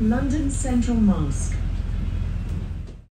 London Central Mosque.